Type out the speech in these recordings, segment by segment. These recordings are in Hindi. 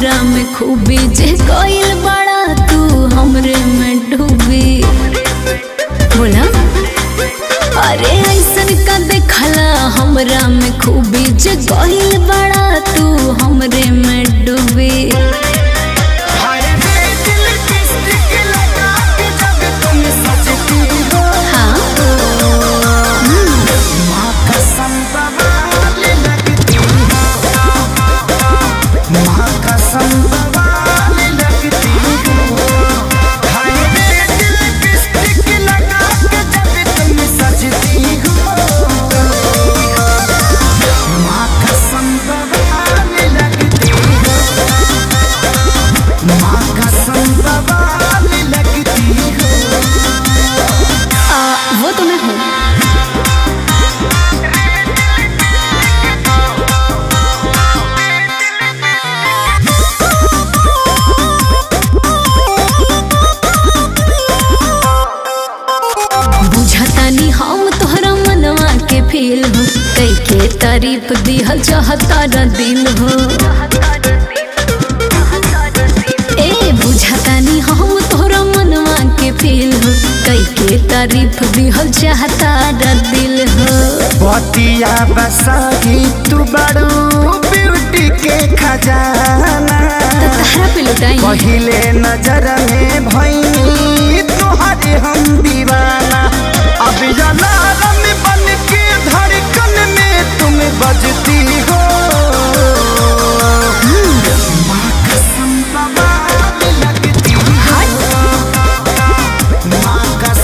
हमरा में खूबी, जे कोइल बड़ा तू हमरे में डूबी। बोला? अरे ऐसन का देखला हमरा में खूबी, जे कोइल बड़ा तू from तारीफ़ दिहल चाहता न दिल हो। ए बुझातानी हम तोरा मनवा के फील हो। कई के तारीफ़ दिहल चाहता न दिल हो। बतिया बसाही तू बड़ू ब्यूटी के खजाना। पहले नज़र में भई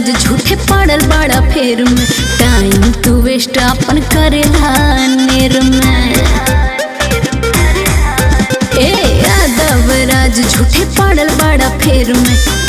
आज झूठे पड़ल बड़ा फेर में। टाइम तू वेस्ट अपन कर झूठे पड़ल बड़ा फेर में।